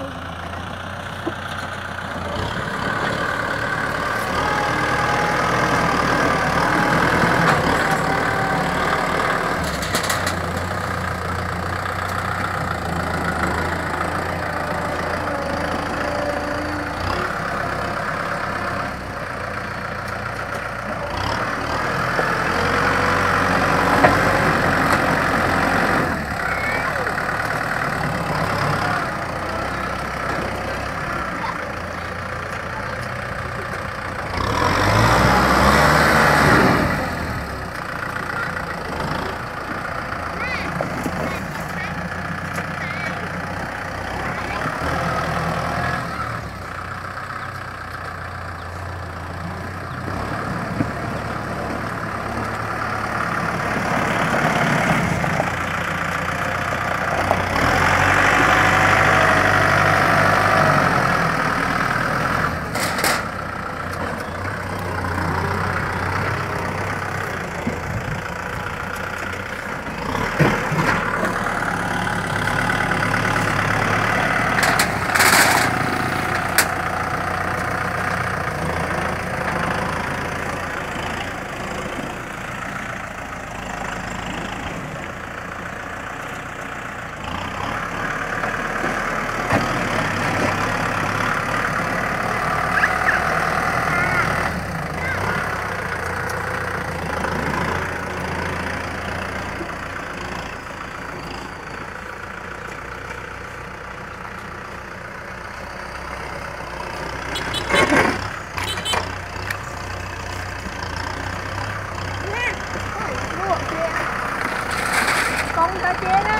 Oh. llena.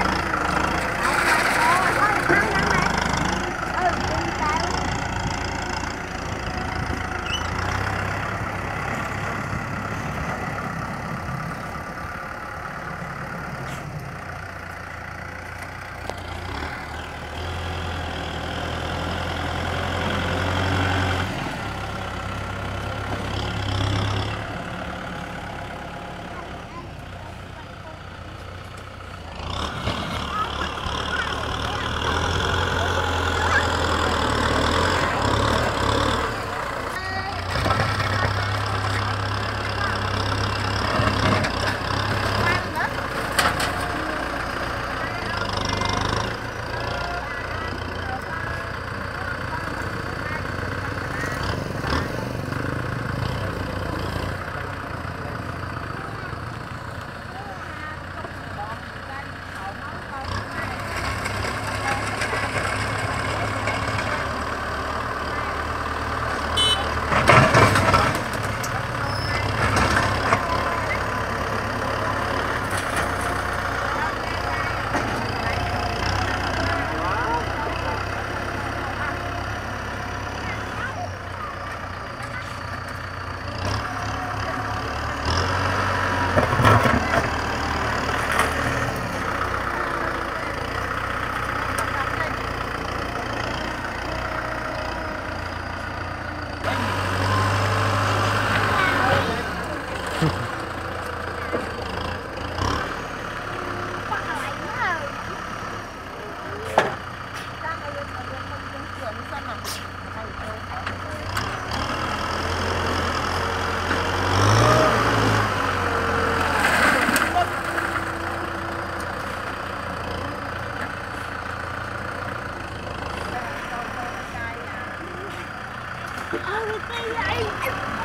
Oh, it's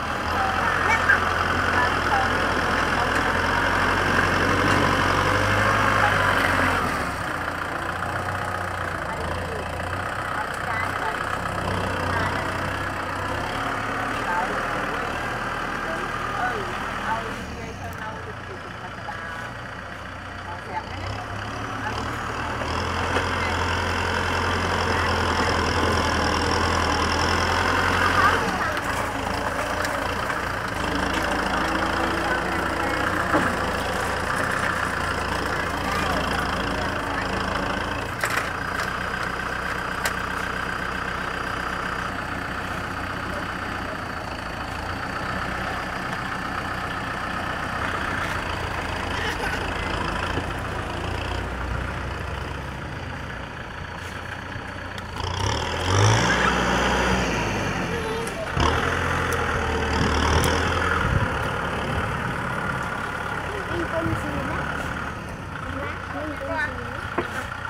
过来。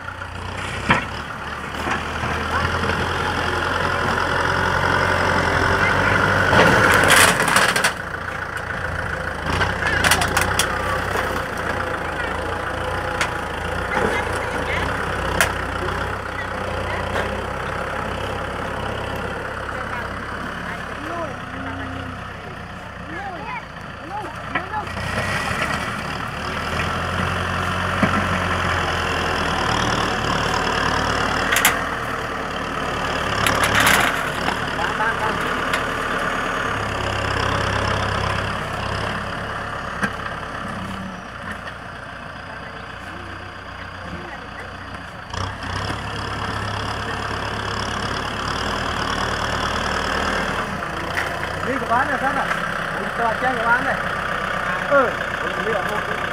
嗯。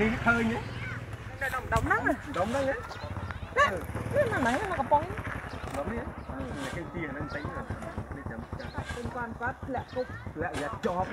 នេះឃើញទេដុំដុំហ្នឹងដុំហ្នឹងណានេះហ្នឹងហ្នឹងកំប៉ុងដុំនេះគេទីហ្នឹងតែនេះចាំគាត់គាត់ធ្លាក់គប់ធ្លាក់យ៉ាប់ជាប់